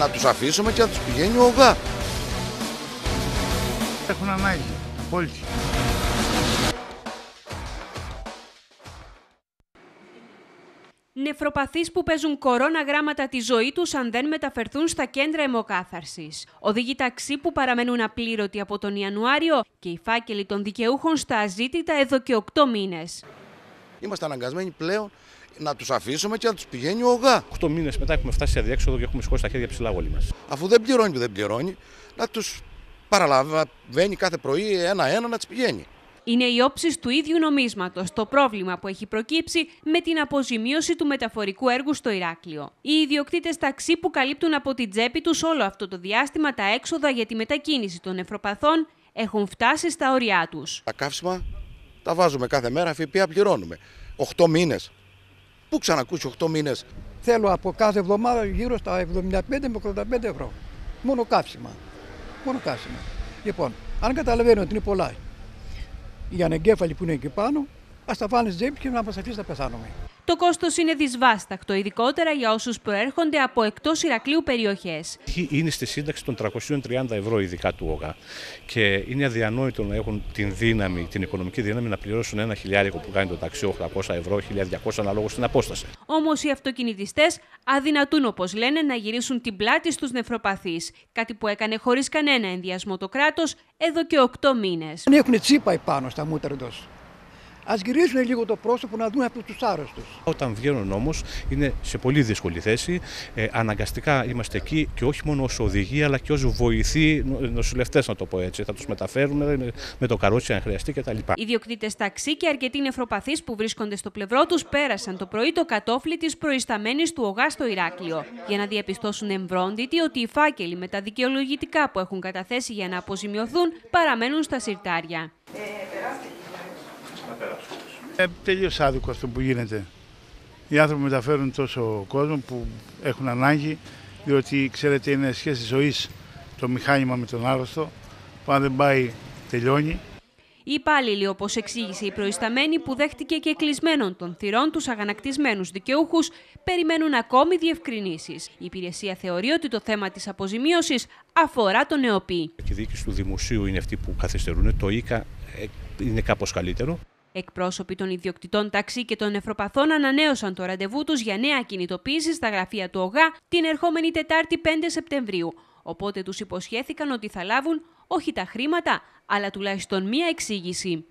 να τους αφήσουμε και να τους πηγαίνει ο ΟΓΑ. Έχουν ανάγκη, απόλυτη. Νεφροπαθείς που παίζουν κορώνα γράμματα τη ζωή τους αν δεν μεταφερθούν στα κέντρα αιμοκάθαρσης. Οδηγεί ταξί που παραμένουν απλήρωτοι από τον Ιανουάριο και οι φάκελοι των δικαιούχων στα αζήτητα εδώ και 8 μήνες. Είμαστε αναγκασμένοι πλέον να τους αφήσουμε και να τους πηγαίνει ο ΟΓΑ. 8 μήνες μετά έχουμε φτάσει σε αδιέξοδο και έχουμε σηκώσει τα χέρια ψηλά όλοι μας. Αφού δεν πληρώνει που δεν πληρώνει, να τους παραλαβαίνει κάθε πρωί ένα-ένα να τις πηγαίνει. Είναι οι όψεις του ίδιου νομίσματος το πρόβλημα που έχει προκύψει με την αποζημίωση του μεταφορικού έργου στο Ηράκλειο. Οι ιδιοκτήτες ταξί που καλύπτουν από την τσέπη τους όλο αυτό το διάστημα τα έξοδα για τη μετακίνηση των νεφροπαθών έχουν φτάσει στα όρια τους. Τα καύσιμα τα βάζουμε κάθε μέρα, ΦΠΑ πληρώνουμε. 8 μήνες. Πού ξανακούσει 8 μήνες; Θέλω από κάθε εβδομάδα γύρω στα 75 με 85 ευρώ. Μόνο καύσιμα. Μόνο καύσιμα. Λοιπόν, αν καταλαβαίνω ότι είναι πολλά οι ανεγκέφαλοι που είναι εκεί πάνω, ας τα βάλεις στη τσέπη και να μας αφήσεις να πεθάνουμε. Το κόστος είναι δυσβάστακτο, ειδικότερα για όσους προέρχονται από εκτός Ηρακλείου περιοχές. Είναι στη σύνταξη των 330 ευρώ ειδικά του ΟΓΑ και είναι αδιανόητο να έχουν την δύναμη, την οικονομική δύναμη να πληρώσουν ένα χιλιάρικο που κάνει το ταξί 800 ευρώ, 1200 ανάλογα στην απόσταση. Όμως οι αυτοκινητιστές αδυνατούν, όπως λένε, να γυρίσουν την πλάτη στους νεφροπαθείς. Κάτι που έκανε χωρίς κανένα ενδιασμό το κράτος εδώ και 8 μήνες. Αν έχουν τσίπα επάνω στα μούτρα τους. Α γυρίσουν λίγο το πρόσωπο να δουν αυτούς τους άρρωστους. Όταν βγαίνουν όμως είναι σε πολύ δύσκολη θέση. Ε, αναγκαστικά είμαστε εκεί και όχι μόνο ως οδηγοί αλλά και ως βοηθοί νοσηλευτές, να το πω έτσι. Θα τους μεταφέρουμε με το καρότσι αν χρειαστεί κτλ. Οι διοκτήτες ταξί και αρκετοί νεφροπαθείς που βρίσκονται στο πλευρό τους πέρασαν το πρωί το κατόφλι της προϊσταμένης του ΟΓΑ στο Ηράκλειο για να διαπιστώσουν εμβρόντιτοι ότι οι φάκελοι με τα δικαιολογητικά που έχουν καταθέσει για να αποζημιωθούν παραμένουν στα συρτάρια. Ε, τελείως άδικο αυτό που γίνεται. Οι άνθρωποι μεταφέρουν τόσο κόσμο που έχουν ανάγκη, διότι ξέρετε είναι σχέση ζωής το μηχάνημα με τον άρρωστο, που αν δεν πάει τελειώνει. Οι υπάλληλοι, όπως εξήγησε η προϊσταμένη που δέχτηκε και κλεισμένων των θυρών τους αγανακτισμένους δικαιούχους, περιμένουν ακόμη διευκρινήσεις. Η υπηρεσία θεωρεί ότι το θέμα της αποζημίωσης αφορά τον ΕΟΠΗ. Η διοίκηση του δημοσίου είναι αυτή που καθυστερούν. Το ΙΚΑ ε, είναι κάπως καλύτερο. Εκπρόσωποι των ιδιοκτητών ταξί και των νεφροπαθών ανανέωσαν το ραντεβού τους για νέα κινητοποίηση στα γραφεία του ΟΓΑ την ερχόμενη Τετάρτη 5 Σεπτεμβρίου. Οπότε τους υποσχέθηκαν ότι θα λάβουν όχι τα χρήματα, αλλά τουλάχιστον μία εξήγηση.